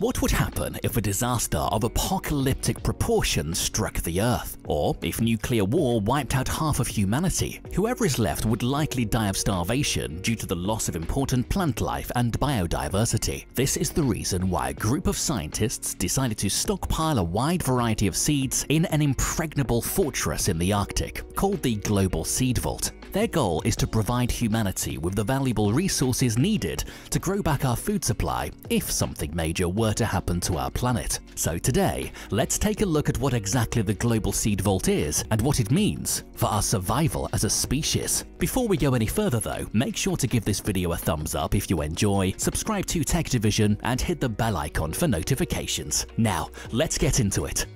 What would happen if a disaster of apocalyptic proportions struck the Earth? Or if nuclear war wiped out half of humanity? Whoever is left would likely die of starvation due to the loss of important plant life and biodiversity. This is the reason why a group of scientists decided to stockpile a wide variety of seeds in an impregnable fortress in the Arctic, called the Global Seed Vault. Their goal is to provide humanity with the valuable resources needed to grow back our food supply if something major were to happen to our planet. So today, let's take a look at what exactly the Global Seed Vault is and what it means for our survival as a species. Before we go any further though, make sure to give this video a thumbs up if you enjoy, subscribe to Tech Division and hit the bell icon for notifications. Now, let's get into it.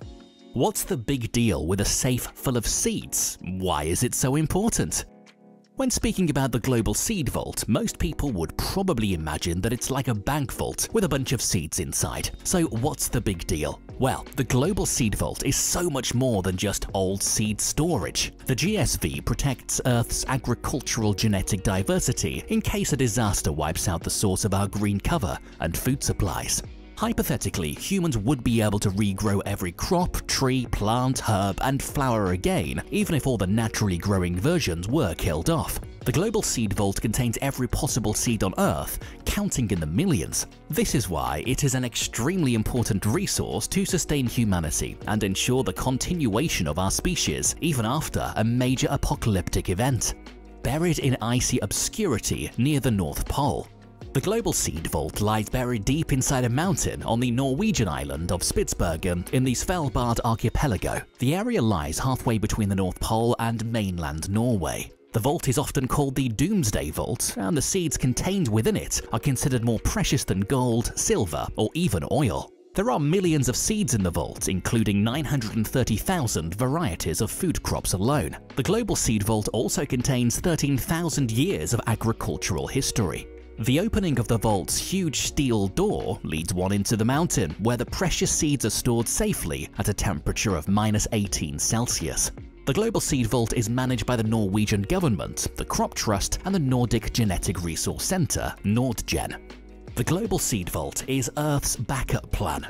What's the big deal with a safe full of seeds? Why is it so important? When speaking about the Global Seed Vault, most people would probably imagine that it's like a bank vault with a bunch of seeds inside. So what's the big deal? Well, the Global Seed Vault is so much more than just old seed storage. The GSV protects Earth's agricultural genetic diversity in case a disaster wipes out the source of our green cover and food supplies. Hypothetically, humans would be able to regrow every crop, tree, plant, herb, and flower again, even if all the naturally growing versions were killed off. The Global Seed Vault contains every possible seed on Earth, counting in the millions. This is why it is an extremely important resource to sustain humanity and ensure the continuation of our species, even after a major apocalyptic event. Buried in icy obscurity near the North Pole, the Global Seed Vault lies buried deep inside a mountain on the Norwegian island of Spitsbergen in the Svalbard archipelago. The area lies halfway between the North Pole and mainland Norway. The vault is often called the Doomsday Vault, and the seeds contained within it are considered more precious than gold, silver, or even oil. There are millions of seeds in the vault, including 930,000 varieties of food crops alone. The Global Seed Vault also contains 13,000 years of agricultural history. The opening of the vault's huge steel door leads one into the mountain, where the precious seeds are stored safely at a temperature of minus 18 Celsius. The Global Seed Vault is managed by the Norwegian government, the Crop Trust, and the Nordic Genetic Resource Centre, Nordgen. The Global Seed Vault is Earth's backup plan.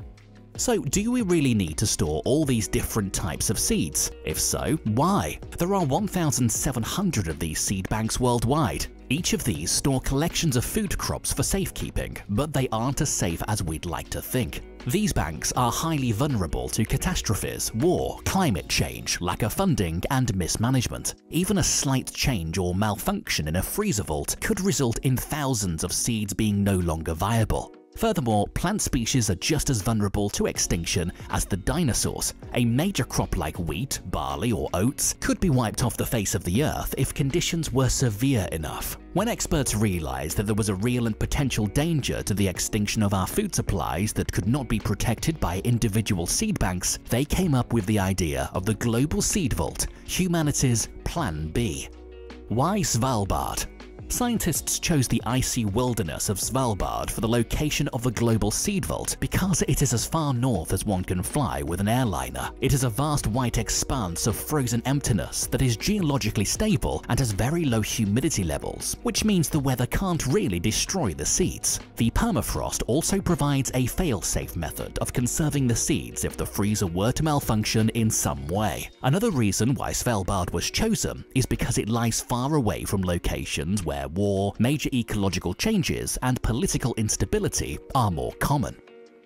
So, do we really need to store all these different types of seeds? If so, why? There are 1,700 of these seed banks worldwide, each of these store collections of food crops for safekeeping, but they aren't as safe as we'd like to think. These banks are highly vulnerable to catastrophes, war, climate change, lack of funding, and mismanagement. Even a slight change or malfunction in a freezer vault could result in thousands of seeds being no longer viable. Furthermore, plant species are just as vulnerable to extinction as the dinosaurs. A major crop like wheat, barley, or oats could be wiped off the face of the earth if conditions were severe enough. When experts realized that there was a real and potential danger to the extinction of our food supplies that could not be protected by individual seed banks, they came up with the idea of the Global Seed Vault, humanity's Plan B. Why Svalbard? Scientists chose the icy wilderness of Svalbard for the location of the global seed vault because it is as far north as one can fly with an airliner. It is a vast white expanse of frozen emptiness that is geologically stable and has very low humidity levels, which means the weather can't really destroy the seeds. The permafrost also provides a fail-safe method of conserving the seeds if the freezer were to malfunction in some way. Another reason why Svalbard was chosen is because it lies far away from locations where where war, major ecological changes, and political instability are more common.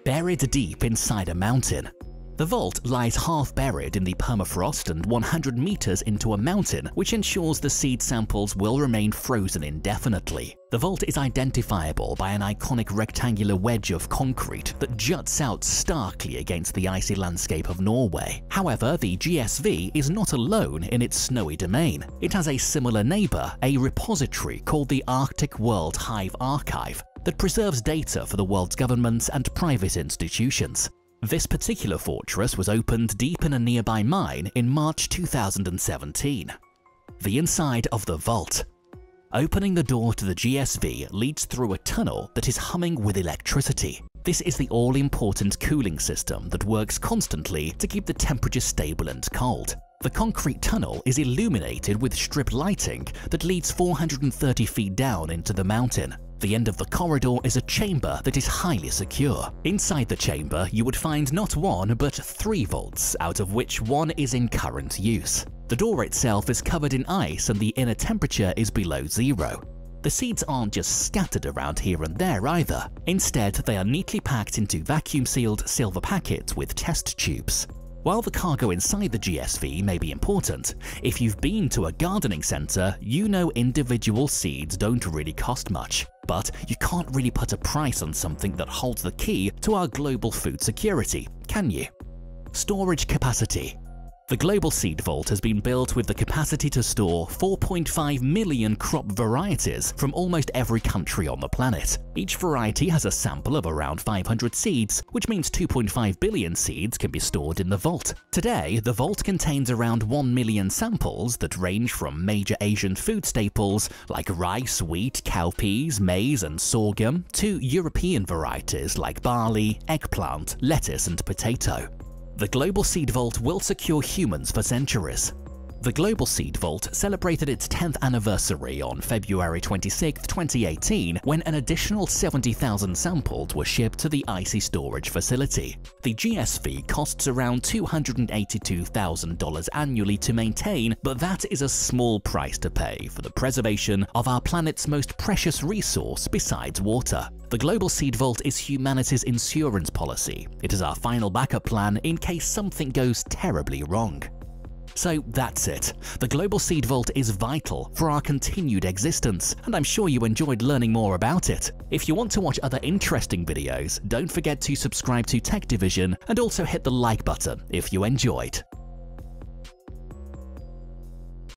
Buried deep inside a mountain, the vault lies half buried in the permafrost and 100 meters into a mountain, which ensures the seed samples will remain frozen indefinitely. The vault is identifiable by an iconic rectangular wedge of concrete that juts out starkly against the icy landscape of Norway. However, the GSV is not alone in its snowy domain. It has a similar neighbor, a repository called the Arctic World Hive Archive, that preserves data for the world's governments and private institutions. This particular fortress was opened deep in a nearby mine in March 2017. The inside of the vault. Opening the door to the GSV leads through a tunnel that is humming with electricity. This is the all-important cooling system that works constantly to keep the temperature stable and cold. The concrete tunnel is illuminated with strip lighting that leads 430 feet down into the mountain. The end of the corridor is a chamber that is highly secure. Inside the chamber, you would find not one but three vaults, out of which one is in current use. The door itself is covered in ice and the inner temperature is below zero. The seeds aren't just scattered around here and there either. Instead, they are neatly packed into vacuum-sealed silver packets with test tubes. While the cargo inside the GSV may be important, if you've been to a gardening centre, you know individual seeds don't really cost much. But you can't really put a price on something that holds the key to our global food security, can you? Storage capacity the Global Seed Vault has been built with the capacity to store 4.5 million crop varieties from almost every country on the planet. Each variety has a sample of around 500 seeds, which means 2.5 billion seeds can be stored in the vault. Today, the vault contains around 1 million samples that range from major Asian food staples like rice, wheat, cowpeas, maize and sorghum to European varieties like barley, eggplant, lettuce and potato. The Global Seed Vault will secure humans for centuries. The Global Seed Vault celebrated its 10th anniversary on February 26, 2018, when an additional 70,000 samples were shipped to the icy storage facility. The GSV costs around $282,000 annually to maintain, but that is a small price to pay for the preservation of our planet's most precious resource besides water. The Global Seed Vault is humanity's insurance policy. It is our final backup plan in case something goes terribly wrong. So that's it. The Global Seed Vault is vital for our continued existence, and I'm sure you enjoyed learning more about it. If you want to watch other interesting videos, don't forget to subscribe to Tech Division and also hit the like button if you enjoyed.